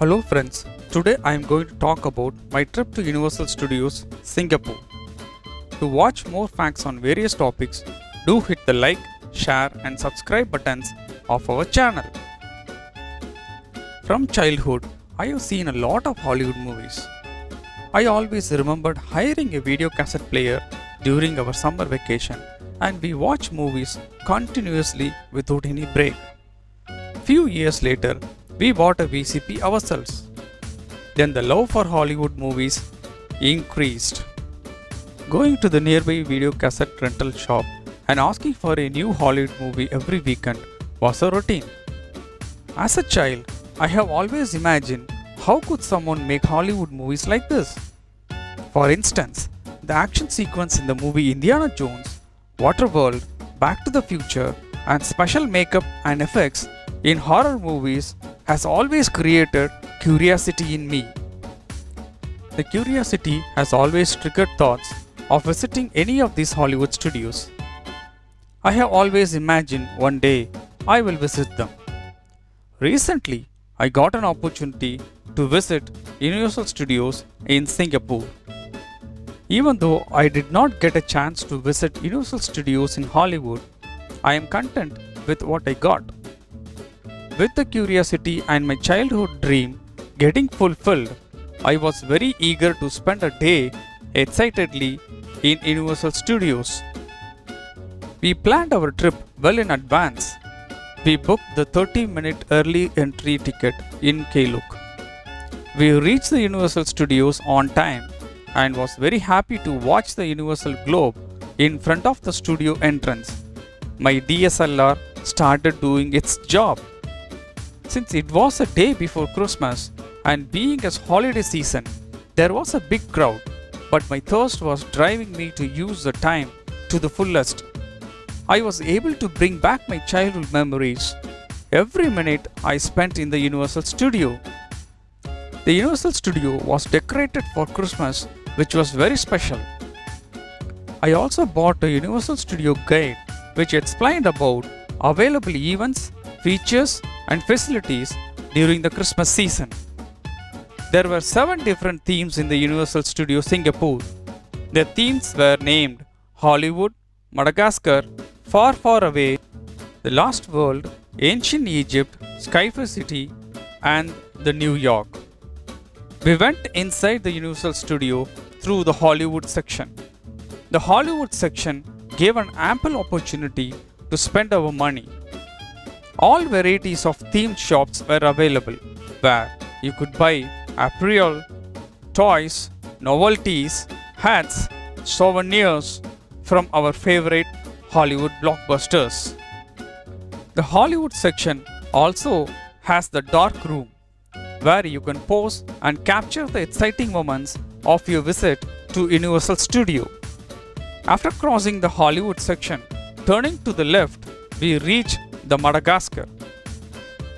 Hello friends, today I am going to talk about my trip to Universal Studios Singapore. To watch more facts on various topics, do hit the like, share and subscribe buttons of our channel. From childhood, I have seen a lot of Hollywood movies. I always remembered hiring a video cassette player during our summer vacation and we watch movies continuously without any break. Few years later, we bought a VCP ourselves. Then the love for Hollywood movies increased. Going to the nearby video cassette rental shop and asking for a new Hollywood movie every weekend was a routine. As a child, I have always imagined how could someone make Hollywood movies like this? For instance, the action sequence in the movie Indiana Jones, Waterworld, Back to the Future, and special makeup and effects in horror movies has always created curiosity in me. The curiosity has always triggered thoughts of visiting any of these Hollywood studios. I have always imagined one day I will visit them. Recently, I got an opportunity to visit Universal Studios in Singapore. Even though I did not get a chance to visit Universal Studios in Hollywood, I am content with what I got. With the curiosity and my childhood dream getting fulfilled, I was very eager to spend a day excitedly in Universal Studios. We planned our trip well in advance. We booked the 30 minute early entry ticket in Klook. We reached the Universal Studios on time and was very happy to watch the Universal Globe in front of the studio entrance. My DSLR started doing its job. Since it was a day before Christmas and being a holiday season, there was a big crowd, but my thirst was driving me to use the time to the fullest. I was able to bring back my childhood memories every minute I spent in the Universal Studio. The Universal Studio was decorated for Christmas, which was very special. I also bought a Universal Studio guide which explained about available events, features, and facilities during the Christmas season. There were seven different themes in the Universal Studio Singapore. The themes were named Hollywood, Madagascar, Far Far Away, The Lost World, Ancient Egypt, Sci-Fi City, and the New York. We went inside the Universal Studio through the Hollywood section. The Hollywood section gave an ample opportunity to spend our money. All varieties of themed shops were available where you could buy apparel, toys, novelties, hats, souvenirs from our favorite Hollywood blockbusters. The Hollywood section also has the dark room where you can pose and capture the exciting moments of your visit to Universal Studio. After crossing the Hollywood section, turning to the left, we reach the Madagascar.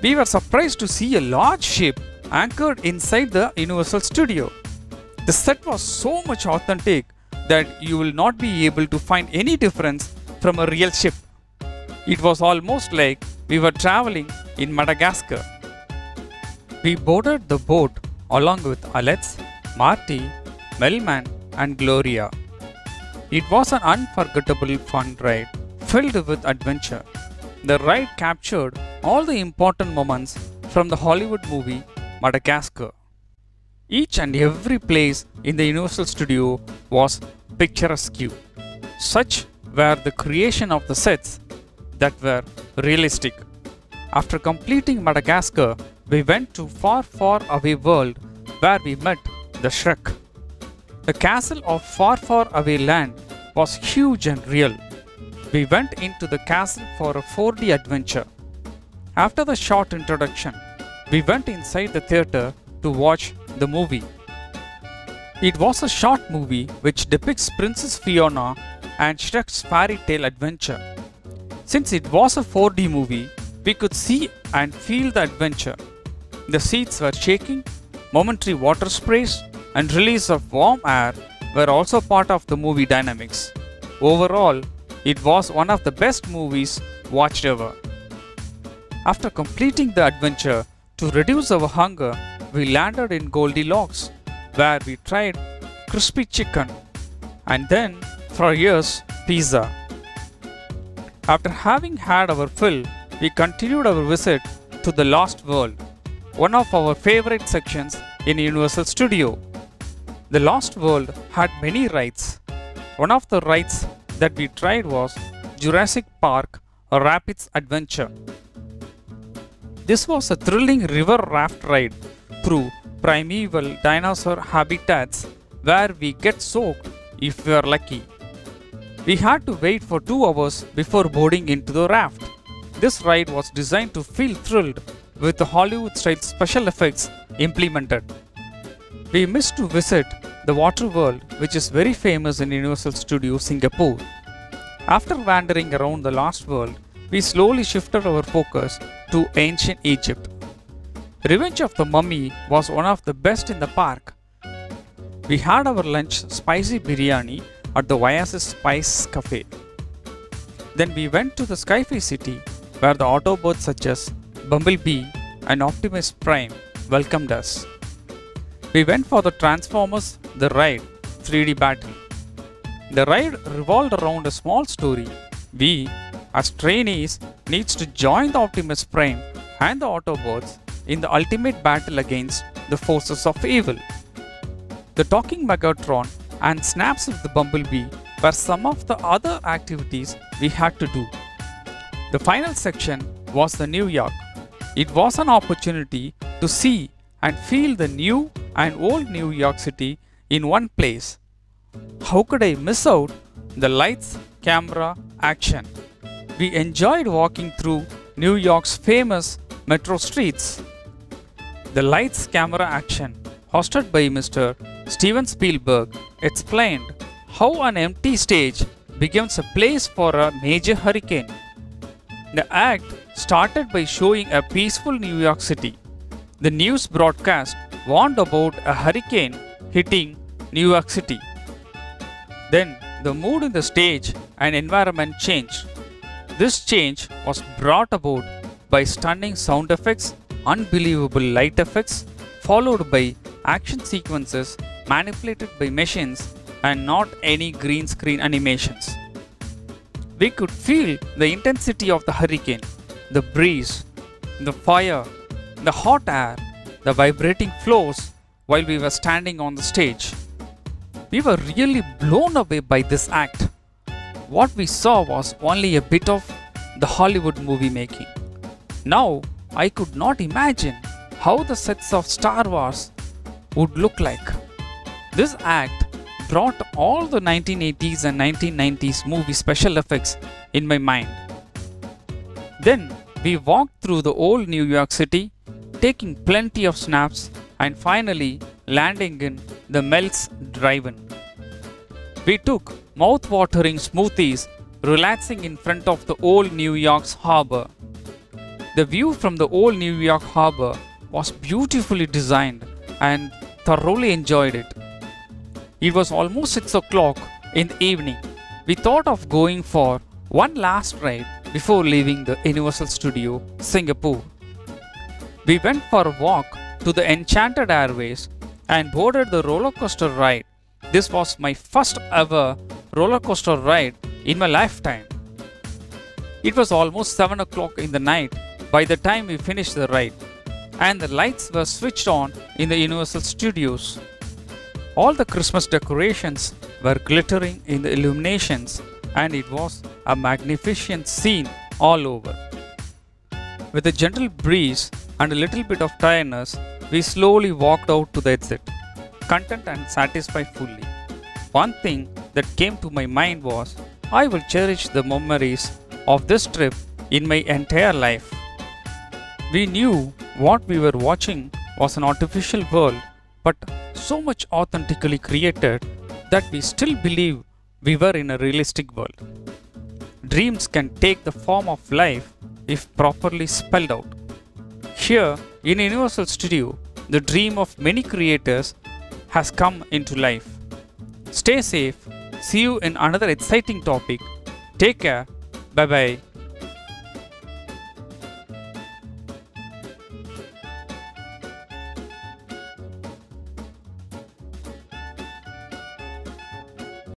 We were surprised to see a large ship anchored inside the Universal Studio. The set was so much authentic that you will not be able to find any difference from a real ship. It was almost like we were traveling in Madagascar. We boarded the boat along with Alex, Marty, Melman, and Gloria. It was an unforgettable fun ride filled with adventure. The ride captured all the important moments from the Hollywood movie Madagascar. Each and every place in the Universal Studio was picturesque. Such were the creation of the sets that were realistic. After completing Madagascar, we went to far far away world where we met the Shrek. The castle of far far away land was huge and real. We went into the castle for a 4D adventure. After the short introduction, we went inside the theater to watch the movie. It was a short movie which depicts Princess Fiona and Shrek's fairy tale adventure. Since it was a 4D movie, we could see and feel the adventure. The seats were shaking, momentary water sprays, and release of warm air were also part of the movie dynamics. Overall, it was one of the best movies watched ever. After completing the adventure, to reduce our hunger, we landed in Goldilocks, where we tried crispy chicken and then, for years, pizza. After having had our fill, we continued our visit to the Lost World, one of our favorite sections in Universal Studio. The Lost World had many rides. One of the rides that we tried was Jurassic Park Rapids Adventure. This was a thrilling river raft ride through primeval dinosaur habitats where we get soaked if we are lucky. We had to wait for two hours before boarding into the raft. This ride was designed to feel thrilled with the Hollywood style special effects implemented. We missed to visit the Water World, which is very famous in Universal Studios Singapore. After wandering around the Lost World, we slowly shifted our focus to ancient Egypt. Revenge of the Mummy was one of the best in the park. We had our lunch spicy biryani at the Oasis Spice Cafe. Then we went to the Sci-Fi City where the Autobots such as Bumblebee and Optimus Prime welcomed us. We went for the Transformers The Ride 3D battle. The ride revolved around a small story. We, as trainees, needs to join the Optimus Prime and the Autobots in the ultimate battle against the forces of evil. The talking Megatron and snaps of the Bumblebee were some of the other activities we had to do. The final section was the New York. It was an opportunity to see and feel the new and old New York City in one place. How could I miss out the lights, camera, action? We enjoyed walking through New York's famous metro streets. The lights, camera, action, hosted by Mr. Steven Spielberg, explained how an empty stage becomes a place for a major hurricane. The act started by showing a peaceful New York City. The news broadcast warned about a hurricane hitting New York City. Then the mood in the stage and environment changed. This change was brought about by stunning sound effects, unbelievable light effects, followed by action sequences manipulated by machines and not any green screen animations. We could feel the intensity of the hurricane, the breeze, the fire, the hot air, the vibrating floors while we were standing on the stage. We were really blown away by this act. What we saw was only a bit of the Hollywood movie making. Now, I could not imagine how the sets of Star Wars would look like. This act brought all the 1980s and 1990s movie special effects in my mind. Then we walked through the old New York City, taking plenty of snaps and finally landing in the Mel's Drive-In. We took mouth-watering smoothies, relaxing in front of the old New York's harbor. The view from the old New York harbor was beautifully designed and thoroughly enjoyed it. It was almost 6 o'clock in the evening. We thought of going for one last ride before leaving the Universal Studio, Singapore. We went for a walk to the Enchanted Airways and boarded the roller coaster ride. This was my first ever roller coaster ride in my lifetime. It was almost 7 o'clock in the night by the time we finished the ride, and the lights were switched on in the Universal Studios. All the Christmas decorations were glittering in the illuminations, and it was a magnificent scene all over. With a gentle breeze and a little bit of tiredness, we slowly walked out to the exit, content and satisfied fully. One thing that came to my mind was I will cherish the memories of this trip in my entire life. We knew what we were watching was an artificial world, but so much authentically created that we still believe we were in a realistic world. Dreams can take the form of life if properly spelled out. Here in Universal Studio, the dream of many creators has come into life. Stay safe. See you in another exciting topic. Take care. Bye bye.